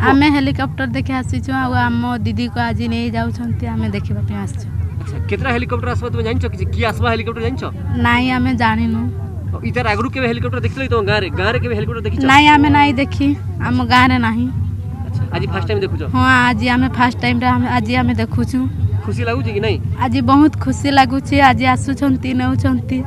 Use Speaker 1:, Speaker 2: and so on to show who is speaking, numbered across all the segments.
Speaker 1: आम
Speaker 2: हाँ, हेलिकप्टर देखे आसीचु आम दीदी को आज नहीं जाउँछ आमे देखा आसिछु
Speaker 1: अच्छा केतना हेलिकप्टर तुम जानिछ कि की आसबा हेलिकप्टर जानिछ
Speaker 2: नाही आमे जानिनु
Speaker 1: इतर आगरु के हेलीकॉप्टर देखले तो गाँ रे गाँ रे केबे हेलिकप्टर देखिछ नाही आमे
Speaker 2: नाही देखि हम गाँ रे नाही
Speaker 1: अच्छा आज फर्स्ट टाइम देखुछ
Speaker 2: हां आज आमे फर्स्ट टाइम रे आज आमे देखुछु
Speaker 1: खुशी लागु लागुछ कि नाही
Speaker 2: आज बहुत खुशी लागु लागुछ आज आसु छंती नउ छंती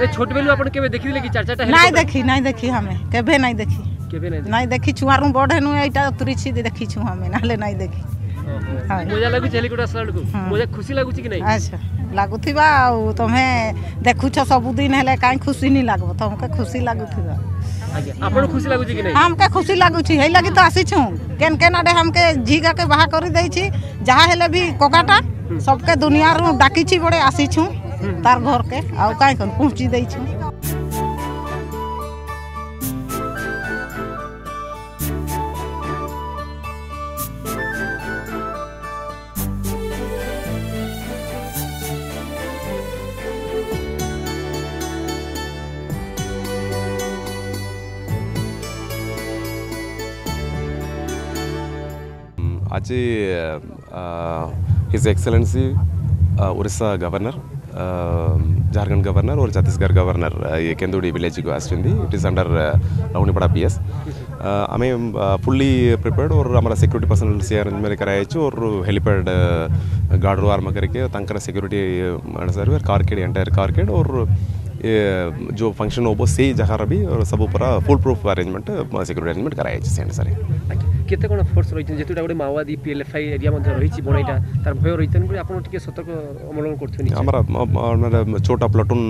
Speaker 1: रे छोट बेलु आपण केबे देखि लेकि चार चारटा नाही देखि
Speaker 3: नाही देखि हमें केबे नाही देखि
Speaker 1: केबे नाही
Speaker 3: नाही देखि छुआरू बड हेनु एटा उतरिछि देखि छु हमें नाले नाही देखि
Speaker 1: मजा लागु हेलिकॉप्टर सलाड को मजा खुशी लागु कि नहीं
Speaker 3: अच्छा लागुथिबा आउ तमे देखुछ सब दिन हेले काई खुशी नहीं लागबो तमके खुशी लागुथिबा
Speaker 1: आपण खुशी लागु कि नहीं
Speaker 3: हमके खुशी लागु छी हे लागि तो आसी छु केन केन आडे हमके झीगा के बाहा करी दै छी जहां हेले भी कोकाटा हम्म। सबके दुनिया रो डाकी छी बड़े आसी छु तार घर के पहुंची पहुँची दे
Speaker 4: आज his excellency Orissa governor Jharkhand um, uh, governor uh, uh, और छत्तीसगढ़ गवर्नर ये केन्दूरी विलेज को at under लवनीपड़ा P S am fully prepared और हमारा सिक्योरिटी पर्सनल से अरेंजमेंट कराया और हेलीपैड गार्ड आर्म करके तंकर सिक्योरिटी कारकेड एंटायर कारकेड और ये जो फंक्शन हो वो सही जगह भी और सब ऊपर full proof arrangement security arrangement कराया सर
Speaker 1: କେତେ କ'ଣ ଫୋର୍ସ ରହିଛନ୍ତି ଯେହେତୁ ଗୋଟେ ମାଓବାଦୀ ପିଏଲ୍ଏଫ୍ଆଇ ଏରିଆ ମଧ୍ୟ ରହିଛି ବଣେଇଟା ତାର ଭୟ ରହିଛି ତେଣୁକରି ଆପଣ ଟିକେ ସତର୍କ ଅବଲମ୍ବନ କରୁଛନ୍ତି ଆମର
Speaker 4: ଛୋଟ ପ୍ଲାଟୁନ୍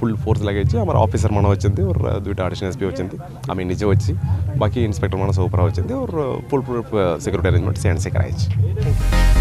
Speaker 4: ଫୁଲ୍ ଫୋର୍ସ ଲଗାଇଛି ଆମର ଅଫିସର ମାନ ଅଛନ୍ତି ଓର ଦୁଇଟା ଆଡ଼ିସନାଲ ଏସ୍ପି ଅଛନ୍ତି ଆମେ ନିଜେ ଅଛି ବାକି ଇନ୍ସପେକ୍ଟର ମାନ ସବୁ ପୁରା ଅଛନ୍ତି ଓର ଫୁଲ୍ ପ୍ରୁଫ୍ ସିକ୍ୟୁରିଟି ଆରେଞ୍ଜମେଣ୍ଟ ସେ ଆଣିସେ କରାଯାଇଛି